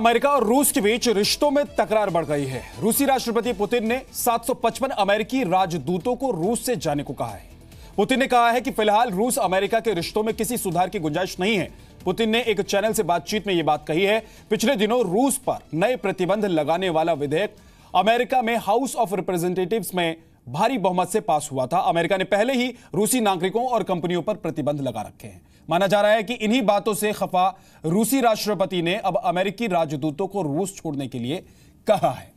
America और रूस के बीच रिश्तों में तकरार बढ़ गई है। रूसी राष्ट्रपति पुतिन ने 755 अमेरिकी राजदूतों को रूस से जाने को कहा है। पुतिन ने कहा है कि फ़िलहाल रूस अमेरिका के रिश्तों में किसी सुधार की गुंजाइश नहीं है। पुतिन ने एक चैनल से बातचीत में यह बात कही है, पिछले दिनों रूस पर नए प्रतिबंध लगाने वाला विधेयक अमेरिका में हाउस ऑफ़ रिप्रेजेंटेटिव्स में भारी बहुमत से पास हुआ था। अमेरिका ने पहले ही रूसी नागरिकों और कंपनियों पर प्रतिबंध लगा रखे हैं। माना जा रहा है कि इन्हीं बातों से खफा रूसी राष्ट्रपति ने अब अमेरिकी राजदूतों को रूस छोड़ने के लिए कहा है।